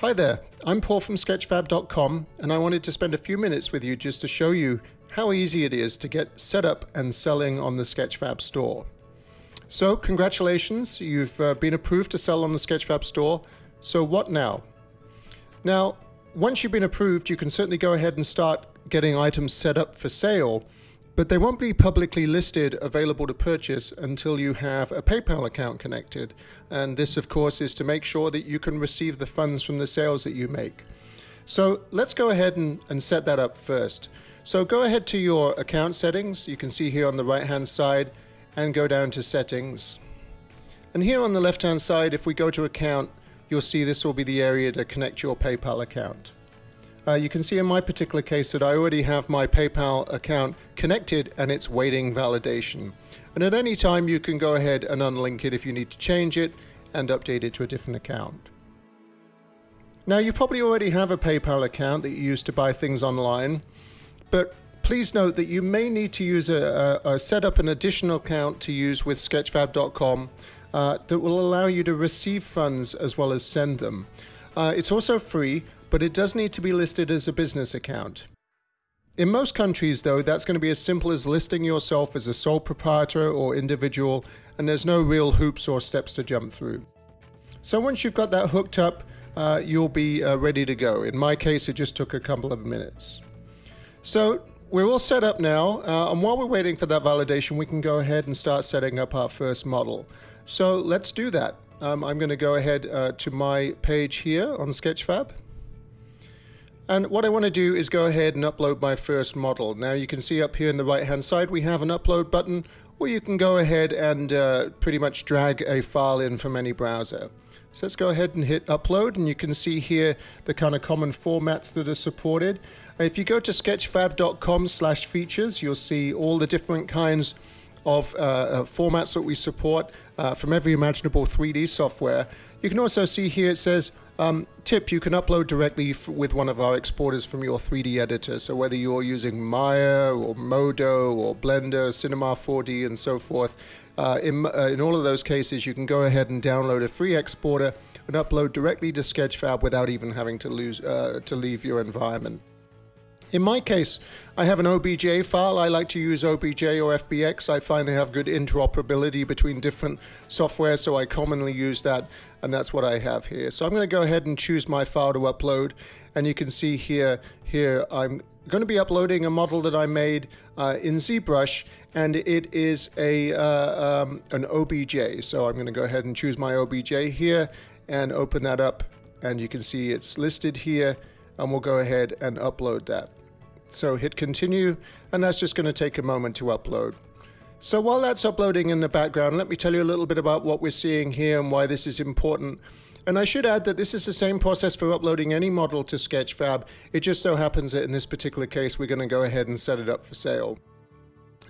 Hi there, I'm Paul from Sketchfab.com, and I wanted to spend a few minutes with you just to show you how easy it is to get set up and selling on the Sketchfab store. So, congratulations, you've uh, been approved to sell on the Sketchfab store. So, what now? Now, once you've been approved, you can certainly go ahead and start getting items set up for sale but they won't be publicly listed available to purchase until you have a PayPal account connected. And this, of course, is to make sure that you can receive the funds from the sales that you make. So let's go ahead and, and set that up first. So go ahead to your account settings. You can see here on the right hand side and go down to settings. And here on the left hand side, if we go to account, you'll see this will be the area to connect your PayPal account. Uh, you can see in my particular case that I already have my PayPal account connected and it's waiting validation. And at any time you can go ahead and unlink it if you need to change it and update it to a different account. Now you probably already have a PayPal account that you use to buy things online, but please note that you may need to use a, a, a set up an additional account to use with Sketchfab.com uh, that will allow you to receive funds as well as send them. Uh, it's also free, but it does need to be listed as a business account. In most countries, though, that's going to be as simple as listing yourself as a sole proprietor or individual, and there's no real hoops or steps to jump through. So once you've got that hooked up, uh, you'll be uh, ready to go. In my case, it just took a couple of minutes. So we're all set up now, uh, and while we're waiting for that validation, we can go ahead and start setting up our first model. So let's do that. Um, I'm going to go ahead uh, to my page here on Sketchfab. And what I want to do is go ahead and upload my first model. Now you can see up here in the right hand side we have an upload button or you can go ahead and uh, pretty much drag a file in from any browser. So let's go ahead and hit upload and you can see here the kind of common formats that are supported. If you go to sketchfab.com slash features you'll see all the different kinds of uh, uh, formats that we support uh, from every imaginable 3D software. You can also see here it says um, tip, you can upload directly with one of our exporters from your 3D editor. So whether you're using Maya or Modo or Blender, Cinema 4D and so forth, uh, in, uh, in all of those cases, you can go ahead and download a free exporter and upload directly to Sketchfab without even having to, lose, uh, to leave your environment. In my case, I have an OBJ file. I like to use OBJ or FBX. I find they have good interoperability between different software, so I commonly use that, and that's what I have here. So I'm going to go ahead and choose my file to upload, and you can see here, here I'm going to be uploading a model that I made uh, in ZBrush, and it is a uh, um, an OBJ. So I'm going to go ahead and choose my OBJ here and open that up, and you can see it's listed here, and we'll go ahead and upload that. So hit continue, and that's just going to take a moment to upload. So while that's uploading in the background, let me tell you a little bit about what we're seeing here and why this is important. And I should add that this is the same process for uploading any model to Sketchfab. It just so happens that in this particular case, we're going to go ahead and set it up for sale.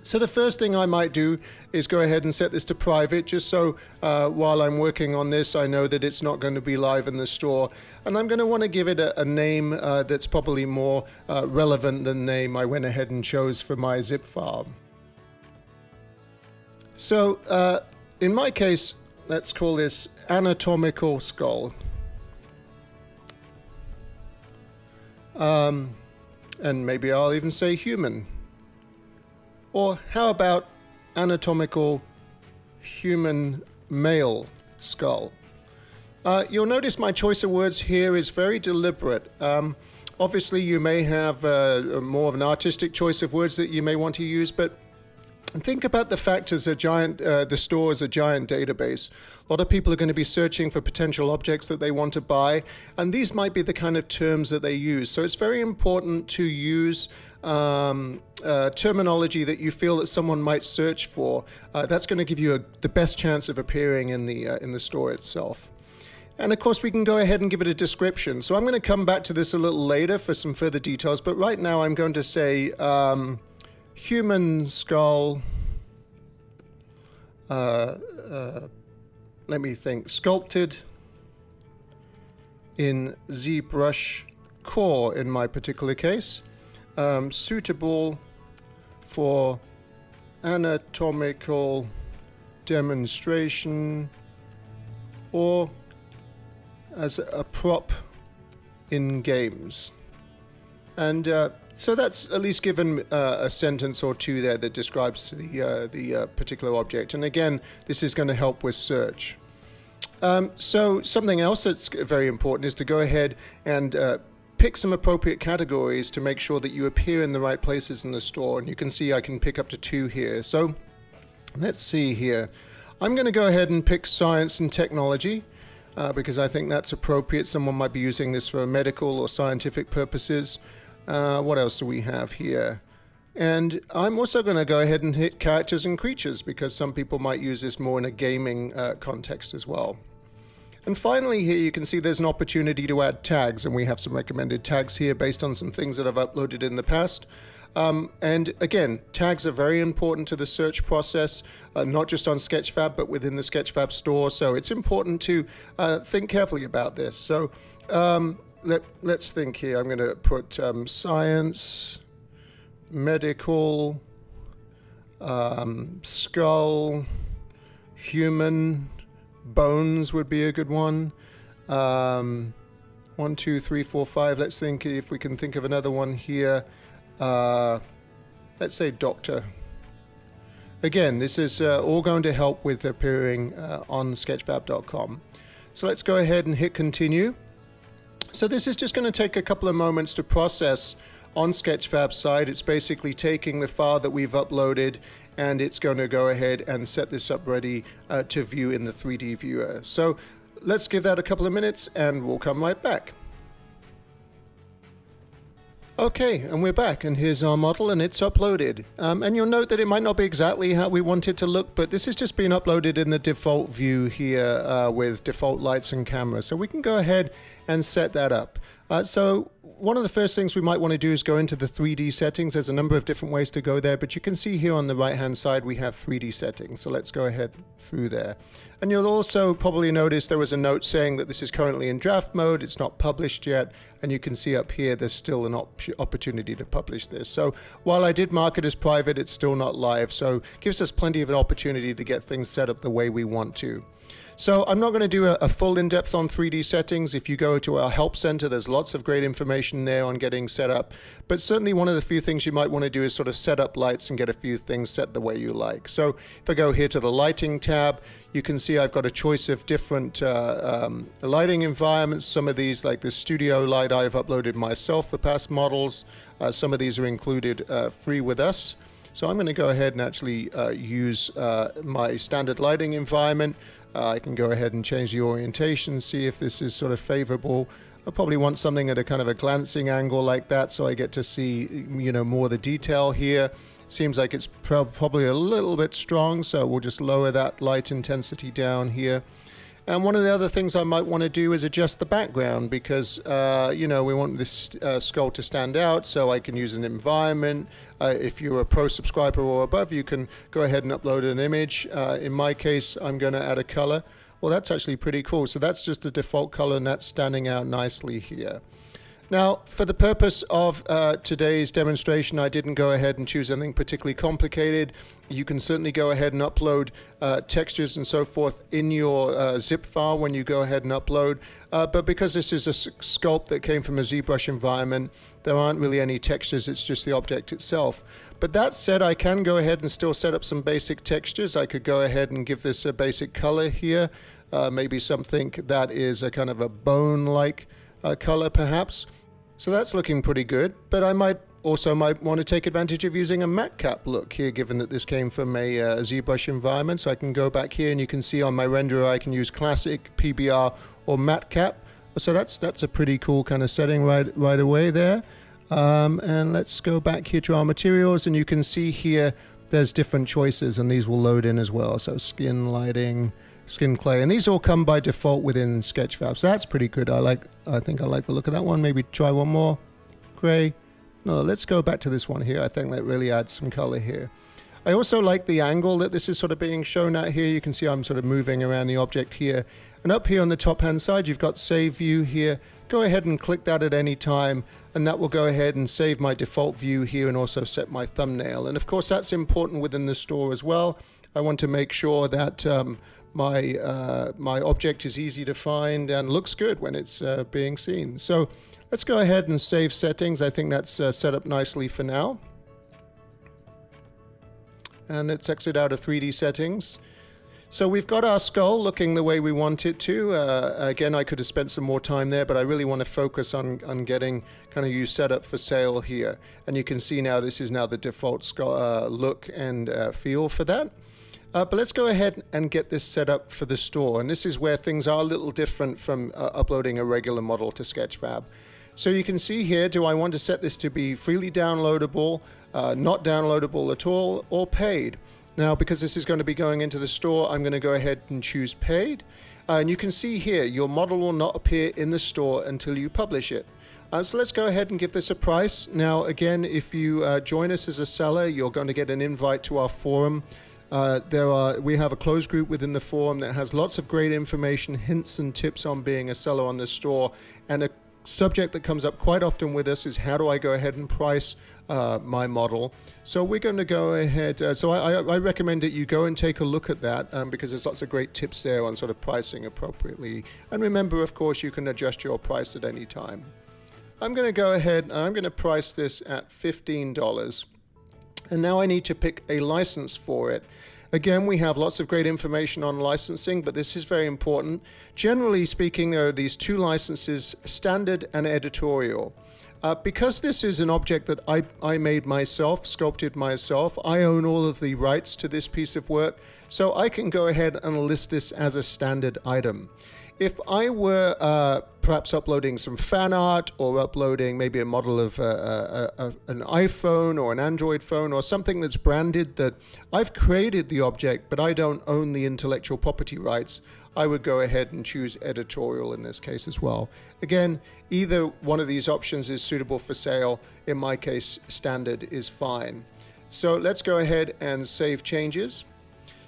So the first thing I might do is go ahead and set this to private just so uh, while I'm working on this I know that it's not going to be live in the store. And I'm going to want to give it a, a name uh, that's probably more uh, relevant than the name I went ahead and chose for my zip file. So uh, in my case let's call this anatomical skull. Um, and maybe I'll even say human or how about anatomical human male skull? Uh, you'll notice my choice of words here is very deliberate. Um, obviously, you may have uh, more of an artistic choice of words that you may want to use, but think about the fact as a giant, uh, the store is a giant database. A lot of people are going to be searching for potential objects that they want to buy, and these might be the kind of terms that they use. So it's very important to use um, uh, terminology that you feel that someone might search for, uh, that's going to give you a, the best chance of appearing in the uh, in the store itself. And of course, we can go ahead and give it a description. So I'm going to come back to this a little later for some further details, but right now I'm going to say um, human skull. Uh, uh, let me think. Sculpted in ZBrush core in my particular case um, suitable for anatomical demonstration or as a prop in games. And uh, so that's at least given uh, a sentence or two there that describes the, uh, the uh, particular object. And again, this is going to help with search. Um, so something else that's very important is to go ahead and uh, pick some appropriate categories to make sure that you appear in the right places in the store. And you can see I can pick up to two here. So let's see here. I'm going to go ahead and pick science and technology uh, because I think that's appropriate. Someone might be using this for medical or scientific purposes. Uh, what else do we have here? And I'm also going to go ahead and hit characters and creatures because some people might use this more in a gaming uh, context as well. And finally here you can see there's an opportunity to add tags and we have some recommended tags here based on some things that I've uploaded in the past. Um, and again, tags are very important to the search process, uh, not just on Sketchfab, but within the Sketchfab store. So it's important to uh, think carefully about this. So um, let, us think here. I'm going to put um, science, medical, um, skull, human, bones would be a good one. Um, one, two, three, four, five. Let's think if we can think of another one here. Uh, let's say doctor. Again, this is uh, all going to help with appearing uh, on sketchfab.com. So let's go ahead and hit continue. So this is just going to take a couple of moments to process on Sketchfab side. It's basically taking the file that we've uploaded and it's going to go ahead and set this up ready uh, to view in the 3D viewer. So let's give that a couple of minutes and we'll come right back. Okay, and we're back, and here's our model, and it's uploaded. Um, and you'll note that it might not be exactly how we want it to look, but this is just being uploaded in the default view here uh, with default lights and camera. So we can go ahead and set that up. Uh, so one of the first things we might want to do is go into the 3D settings. There's a number of different ways to go there, but you can see here on the right hand side we have 3D settings. So let's go ahead through there. And you'll also probably notice there was a note saying that this is currently in draft mode, it's not published yet, and you can see up here there's still an op opportunity to publish this. So while I did mark it as private, it's still not live, so gives us plenty of an opportunity to get things set up the way we want to. So I'm not going to do a, a full in-depth on 3D settings. If you go to our help center, there's lots of great information there on getting set up. But certainly one of the few things you might want to do is sort of set up lights and get a few things set the way you like. So if I go here to the lighting tab, you can see I've got a choice of different uh, um, lighting environments. Some of these, like the studio light I've uploaded myself for past models. Uh, some of these are included uh, free with us. So I'm going to go ahead and actually uh, use uh, my standard lighting environment. Uh, I can go ahead and change the orientation, see if this is sort of favorable. I probably want something at a kind of a glancing angle like that so I get to see, you know, more of the detail here. Seems like it's pro probably a little bit strong, so we'll just lower that light intensity down here. And one of the other things I might want to do is adjust the background because, uh, you know, we want this uh, skull to stand out so I can use an environment. Uh, if you're a pro subscriber or above, you can go ahead and upload an image. Uh, in my case, I'm going to add a color. Well, that's actually pretty cool. So that's just the default color and that's standing out nicely here. Now, for the purpose of uh, today's demonstration, I didn't go ahead and choose anything particularly complicated. You can certainly go ahead and upload uh, textures and so forth in your uh, zip file when you go ahead and upload. Uh, but because this is a sculpt that came from a ZBrush environment, there aren't really any textures, it's just the object itself. But that said, I can go ahead and still set up some basic textures. I could go ahead and give this a basic color here, uh, maybe something that is a kind of a bone-like uh, color perhaps. So that's looking pretty good, but I might also might want to take advantage of using a matcap look here, given that this came from a uh, ZBrush environment. So I can go back here and you can see on my renderer I can use classic, PBR, or matcap. So that's that's a pretty cool kind of setting right right away there. Um, and let's go back here to our materials and you can see here there's different choices and these will load in as well. So skin lighting, skin clay, and these all come by default within Sketchfab. So that's pretty good. I like. I think I like the look of that one. Maybe try one more. Gray. No, let's go back to this one here. I think that really adds some color here. I also like the angle that this is sort of being shown at here. You can see I'm sort of moving around the object here. And up here on the top hand side, you've got save view here. Go ahead and click that at any time and that will go ahead and save my default view here and also set my thumbnail. And of course that's important within the store as well. I want to make sure that um, my uh, my object is easy to find and looks good when it's uh, being seen. So let's go ahead and save settings. I think that's uh, set up nicely for now. And let's exit out of 3D settings. So we've got our skull looking the way we want it to. Uh, again, I could have spent some more time there, but I really want to focus on, on getting kind of you set up for sale here. And you can see now this is now the default skull, uh, look and uh, feel for that. Uh, but let's go ahead and get this set up for the store. And this is where things are a little different from uh, uploading a regular model to Sketchfab. So you can see here, do I want to set this to be freely downloadable, uh, not downloadable at all, or paid? Now, because this is going to be going into the store, I'm going to go ahead and choose paid. Uh, and you can see here, your model will not appear in the store until you publish it. Uh, so let's go ahead and give this a price. Now, again, if you uh, join us as a seller, you're going to get an invite to our forum. Uh, there are we have a closed group within the forum that has lots of great information, hints and tips on being a seller on the store. And a subject that comes up quite often with us is how do I go ahead and price uh, my model. So we're going to go ahead. Uh, so I, I, recommend that you go and take a look at that um, because there's lots of great tips there on sort of pricing appropriately. And remember, of course, you can adjust your price at any time. I'm going to go ahead. And I'm going to price this at $15. And now I need to pick a license for it. Again, we have lots of great information on licensing, but this is very important. Generally speaking, there are these two licenses, standard and editorial. Uh, because this is an object that I, I made myself, sculpted myself, I own all of the rights to this piece of work, so I can go ahead and list this as a standard item. If I were uh, perhaps uploading some fan art or uploading maybe a model of uh, uh, uh, an iPhone or an Android phone or something that's branded that I've created the object but I don't own the intellectual property rights, I would go ahead and choose editorial in this case as well. Again, either one of these options is suitable for sale. In my case, standard is fine. So let's go ahead and save changes.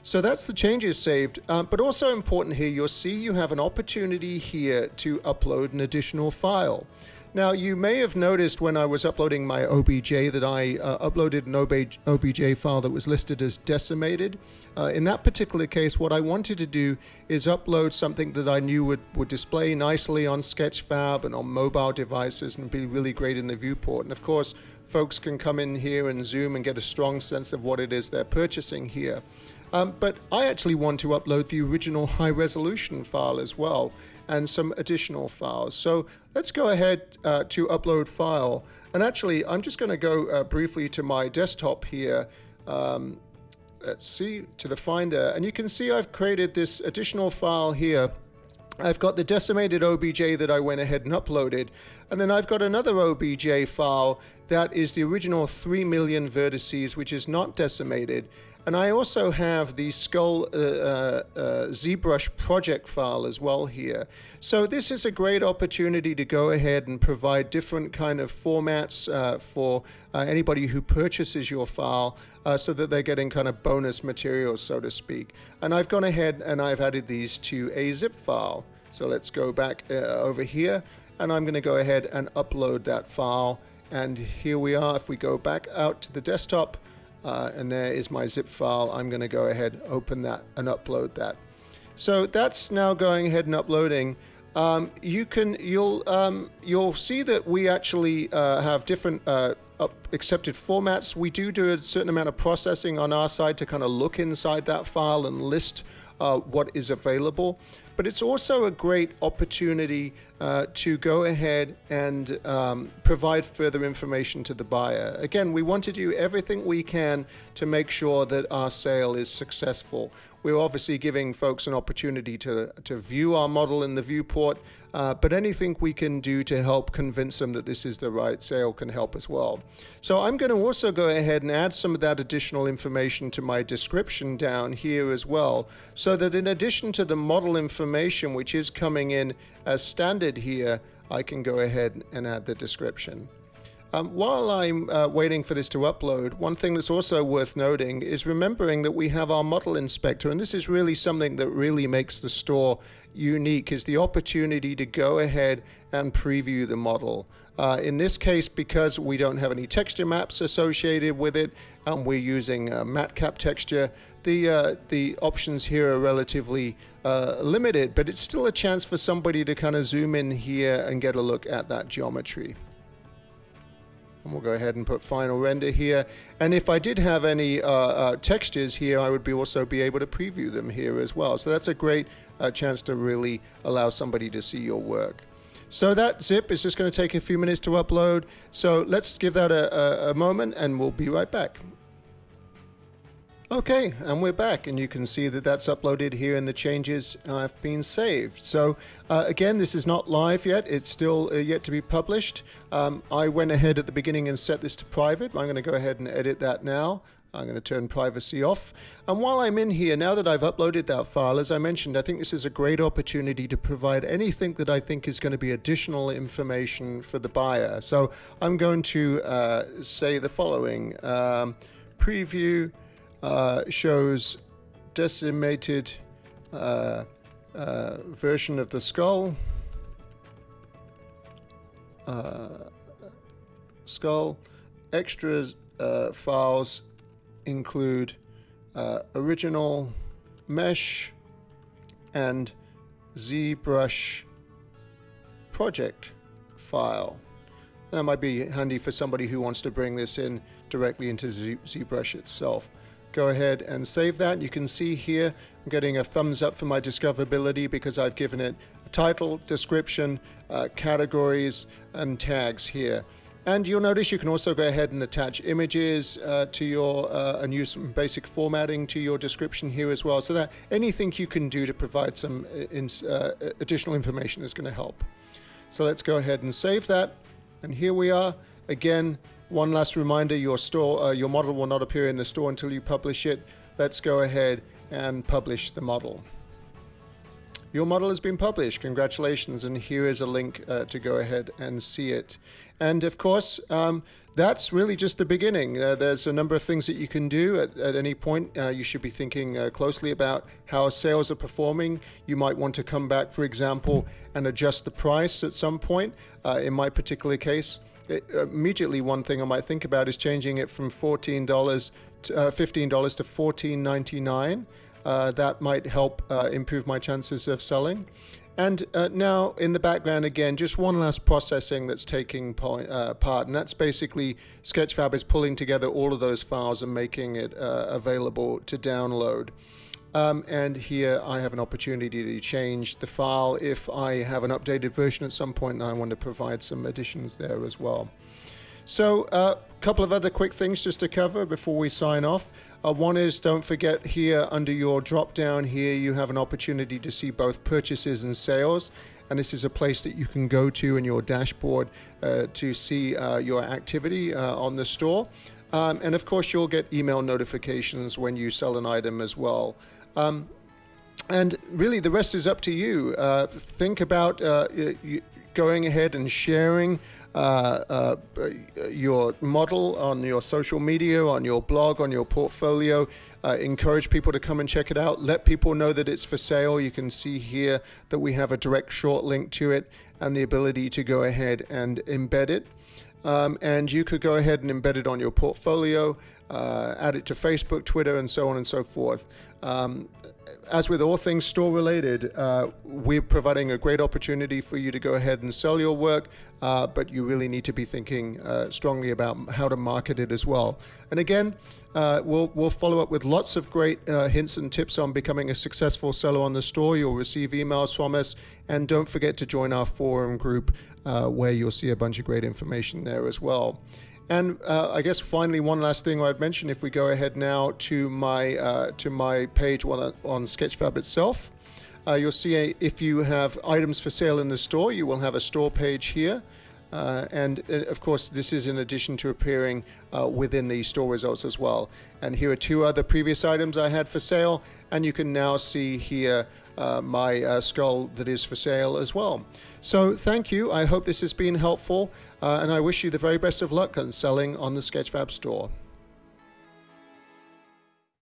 So that's the changes saved. Um, but also important here, you'll see you have an opportunity here to upload an additional file. Now, you may have noticed when I was uploading my OBJ that I uh, uploaded an OBJ file that was listed as decimated. Uh, in that particular case, what I wanted to do is upload something that I knew would, would display nicely on Sketchfab and on mobile devices and be really great in the viewport. And of course, folks can come in here and zoom and get a strong sense of what it is they're purchasing here. Um, but I actually want to upload the original high resolution file as well and some additional files. So let's go ahead uh, to upload file. And actually, I'm just going to go uh, briefly to my desktop here. Um, let's see, to the Finder. And you can see I've created this additional file here. I've got the decimated OBJ that I went ahead and uploaded. And then I've got another OBJ file that is the original 3 million vertices, which is not decimated. And I also have the Skull uh, uh, uh, ZBrush project file as well here. So this is a great opportunity to go ahead and provide different kind of formats uh, for uh, anybody who purchases your file uh, so that they're getting kind of bonus materials, so to speak. And I've gone ahead and I've added these to a zip file. So let's go back over here and I'm going to go ahead and upload that file. And here we are. If we go back out to the desktop, uh, and there is my zip file. I'm going to go ahead, open that, and upload that. So that's now going ahead and uploading. Um, you can you'll um, you'll see that we actually uh, have different uh, accepted formats. We do do a certain amount of processing on our side to kind of look inside that file and list uh, what is available. But it's also a great opportunity uh, to go ahead and um, provide further information to the buyer. Again, we want to do everything we can to make sure that our sale is successful. We're obviously giving folks an opportunity to, to view our model in the viewport, uh, but anything we can do to help convince them that this is the right sale can help as well. So I'm going to also go ahead and add some of that additional information to my description down here as well, so that in addition to the model information, which is coming in as standard here, I can go ahead and add the description. Um, while I'm uh, waiting for this to upload, one thing that's also worth noting is remembering that we have our model inspector, and this is really something that really makes the store unique, is the opportunity to go ahead and preview the model. Uh, in this case, because we don't have any texture maps associated with it, and we're using uh, matcap texture, the uh, the options here are relatively uh, limited, but it's still a chance for somebody to kind of zoom in here and get a look at that geometry. And we'll go ahead and put final render here. And if I did have any uh, uh, textures here, I would be also be able to preview them here as well. So that's a great uh, chance to really allow somebody to see your work. So that zip is just going to take a few minutes to upload. So let's give that a, a, a moment and we'll be right back. Okay, and we're back, and you can see that that's uploaded here and the changes have been saved. So uh, again, this is not live yet. It's still uh, yet to be published. Um, I went ahead at the beginning and set this to private. I'm going to go ahead and edit that now. I'm going to turn privacy off. And while I'm in here, now that I've uploaded that file, as I mentioned, I think this is a great opportunity to provide anything that I think is going to be additional information for the buyer. So I'm going to uh, say the following. Um, preview uh, shows decimated uh, uh, version of the skull. Uh, skull. Extras uh, files include original mesh and ZBrush project file. That might be handy for somebody who wants to bring this in directly into ZBrush itself go ahead and save that. You can see here I'm getting a thumbs up for my discoverability because I've given it a title, description, uh, categories, and tags here. And you'll notice you can also go ahead and attach images uh, to your uh, and use some basic formatting to your description here as well. So that anything you can do to provide some uh, in, uh, additional information is going to help. So let's go ahead and save that. And here we are. Again, one last reminder, your store, uh, your model will not appear in the store until you publish it. Let's go ahead and publish the model. Your model has been published. Congratulations. And here is a link uh, to go ahead and see it. And of course, um, that's really just the beginning. Uh, there's a number of things that you can do at, at any point. Uh, you should be thinking uh, closely about how sales are performing. You might want to come back, for example, and adjust the price at some point. Uh, in my particular case, it, immediately one thing I might think about is changing it from $14 to uh, $15 to $14.99. Uh, that might help uh, improve my chances of selling. And uh, now in the background again, just one last processing that's taking point, uh, part, and that's basically Sketchfab is pulling together all of those files and making it uh, available to download. Um, and here I have an opportunity to change the file if I have an updated version at some point and I want to provide some additions there as well. So a uh, couple of other quick things just to cover before we sign off. Uh, one is don't forget here under your drop down here you have an opportunity to see both purchases and sales and this is a place that you can go to in your dashboard uh, to see uh, your activity uh, on the store. Um, and of course you'll get email notifications when you sell an item as well. Um, and really, the rest is up to you. Uh, think about uh, going ahead and sharing uh, uh, your model on your social media, on your blog, on your portfolio. Uh, encourage people to come and check it out. Let people know that it's for sale. You can see here that we have a direct short link to it and the ability to go ahead and embed it. Um, and you could go ahead and embed it on your portfolio, uh, add it to Facebook, Twitter, and so on and so forth. Um, as with all things store related, uh, we're providing a great opportunity for you to go ahead and sell your work, uh, but you really need to be thinking uh, strongly about how to market it as well. And again, uh, we'll, we'll follow up with lots of great uh, hints and tips on becoming a successful seller on the store. You'll receive emails from us, and don't forget to join our forum group uh, where you'll see a bunch of great information there as well. And uh, I guess finally, one last thing I'd mention if we go ahead now to my uh, to my page on, on Sketchfab itself, uh, you'll see a, if you have items for sale in the store, you will have a store page here. Uh, and uh, of course, this is in addition to appearing uh, within the store results as well. And here are two other previous items I had for sale, and you can now see here my skull that is for sale as well. So thank you. I hope this has been helpful, Uh, and I wish you the very best of luck on selling on the Sketchfab store.